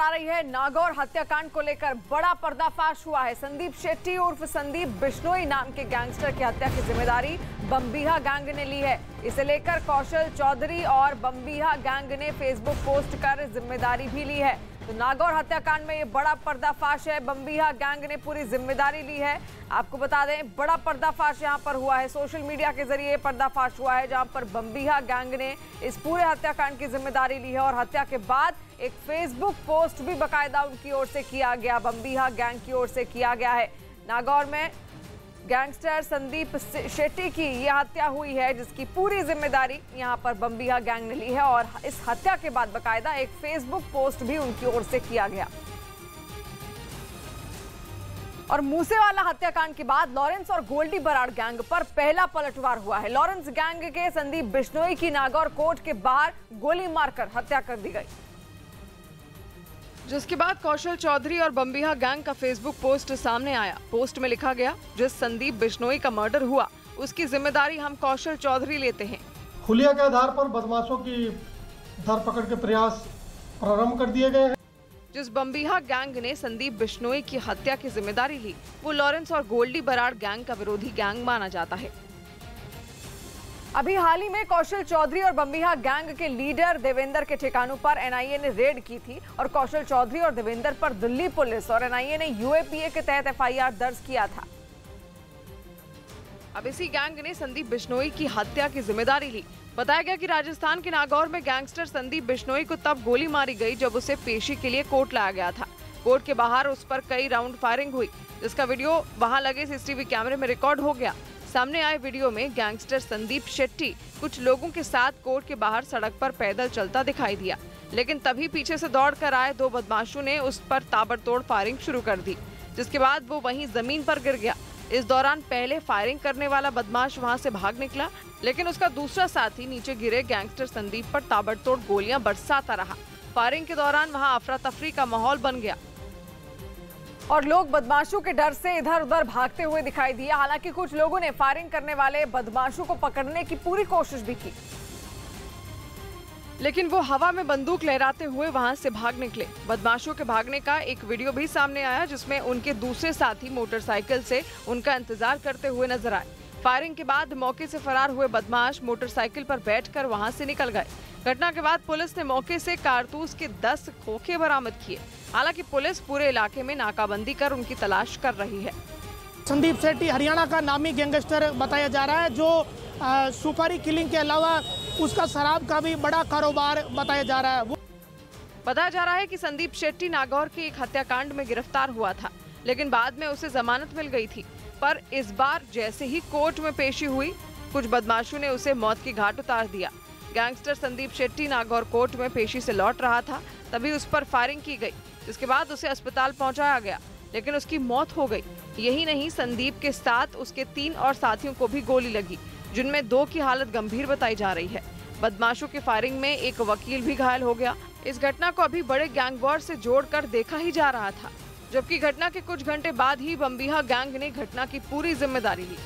आ रही है। नागौर हत्याकांड को लेकर बड़ा पर्दाफाश हुआ है। संदीप शेट्टी उर्फ़ संदीप बिश्नोई नाम के गैंगस्टर की हत्या की ज़िम्मेदारी बम्बीहा गैंग ने ली है। इसे लेकर कौशल चौधरी और बम्बीहा गैंग ने फेसबुक पोस्ट कर ज़िम्मेदारी भी ली है। तो नागौर हत्याकांड में ये बड़ा पर्दाफाश है। बम्बीहा गैंग ने पूरी ज़िम्मेदारी ली है। आपको बता दें, बड़ा पर्दाफाश यहाँ पर हुआ है। सोशल मीडिया के ज़रिए पर्दाफाश हुआ है, जहाँ पर बम्बीहा गैंग ने इस पूरे हत्याकांड की ज़िम्मेदारी ली है और हत्या के बाद एक फेसबुक पोस्ट भी बकायदा उनकी ओर से किया गया। बम्बीहा गैंग की ओर से किया गया है। नागौर में गैंगस्टर संदीप शेट्टी की यह हत्या हुई है, जिसकी पूरी ज़िम्मेदारी यहाँ पर बम्बीहा गैंग ने ली है और इस हत्या के बाद बकायदा एक फेसबुक पोस्ट भी उनकी ओर से किया गया। और मूसेवाला हत्याकांड के बाद लॉरेंस और गोल्डी बराड़ गैंग पर पहला पलटवार हुआ है। लॉरेंस गैंग के संदीप बिश्नोई की नागौर कोर्ट के बाहर गोली मारकर हत्या कर दी गई। जिसके बाद कौशल चौधरी और बम्बीहा गैंग का फेसबुक पोस्ट सामने आया। पोस्ट में लिखा गया जिस संदीप बिश्नोई का मर्डर हुआ उसकी ज़िम्मेदारी हम कौशल चौधरी लेते हैं। खुलिया के आधार पर बदमाशों की धरपकड़ के प्रयास प्रारंभ कर दिए गए हैं। जिस बम्बीहा गैंग ने संदीप बिश्नोई की हत्या की ज़िम्मेदारी ली वो लॉरेंस और गोल्डी बराड़ गैंग का विरोधी गैंग माना जाता है। अभी हाल ही में कौशल चौधरी और बम्बीहा गैंग के लीडर देवेंद्र के ठिकानों पर एनआईए ने रेड की थी और कौशल चौधरी और देवेंद्र पर दिल्ली पुलिस और एनआईए ने यूएपीए के तहत एफआईआर दर्ज किया था। अब इसी गैंग ने संदीप बिश्नोई की हत्या की ज़िम्मेदारी ली। बताया गया कि राजस्थान के नागौर में गैंगस्टर संदीप बिश्नोई को तब गोली मारी गई जब उसे पेशी के लिए कोर्ट लाया गया था। कोर्ट के बाहर उस पर कई राउंड फायरिंग हुई, जिसका वीडियो वहाँ लगे सीसीटीवी कैमरे में रिकॉर्ड हो गया। सामने आए वीडियो में गैंगस्टर संदीप शेट्टी कुछ लोगों के साथ कोर्ट के बाहर सड़क पर पैदल चलता दिखाई दिया, लेकिन तभी पीछे से दौड़ कर आए दो बदमाशों ने उस पर ताबड़तोड़ फायरिंग शुरू कर दी, जिसके बाद वो वहीं ज़मीन पर गिर गया। इस दौरान पहले फायरिंग करने वाला बदमाश वहाँ से भाग निकला, लेकिन उसका दूसरा साथी नीचे गिरे गैंगस्टर संदीप पर ताबड़तोड़ गोलियाँ बरसाता रहा। फायरिंग के दौरान वहाँ अफरा तफरी का माहौल बन गया। और लोग बदमाशों के डर से इधर उधर भागते हुए दिखाई दिए। हालाँकि कुछ लोगों ने फायरिंग करने वाले बदमाशों को पकड़ने की पूरी कोशिश भी की। लेकिन वो हवा में बंदूक लहराते हुए वहाँ से भाग निकले। बदमाशों के भागने का एक वीडियो भी सामने आया, जिसमें उनके दूसरे साथी मोटरसाइकिल से उनका इंतज़ार करते हुए नज़र आए। फायरिंग के बाद मौके से फरार हुए बदमाश मोटरसाइकिल पर बैठकर वहाँ से निकल गए। घटना के बाद पुलिस ने मौके से कारतूस के 10 खोखे बरामद किए। हालाँकि पुलिस पूरे इलाके में नाकाबंदी कर उनकी तलाश कर रही है। संदीप शेट्टी हरियाणा का नामी गैंगस्टर बताया जा रहा है जो आ, सुपारी किलिंग के अलावा उसका शराब का भी बड़ा कारोबार बताया जा रहा है। बताया जा रहा है कि संदीप शेट्टी नागौर के एक हत्याकांड में गिरफ़्तार हुआ था लेकिन बाद में उसे जमानत मिल गई थी। पर इस बार जैसे ही कोर्ट में पेशी हुई कुछ बदमाशों ने उसे मौत की घाट उतार दिया। गैंगस्टर संदीप शेट्टी नागौर कोर्ट में पेशी से लौट रहा था, तभी उस पर फायरिंग की गई। जिसके बाद उसे अस्पताल पहुँचाया गया, लेकिन उसकी मौत हो गई। यही नहीं, संदीप के साथ उसके तीन और साथियों को भी गोली लगी, जिनमें दो की हालत गंभीर बताई जा रही है। बदमाशों की फायरिंग में एक वकील भी घायल हो गया। इस घटना को अभी बड़े गैंग वॉर से जोड़कर देखा ही जा रहा था, जबकि घटना के कुछ घंटे बाद ही बम्बीहा गैंग ने घटना की पूरी ज़िम्मेदारी ली।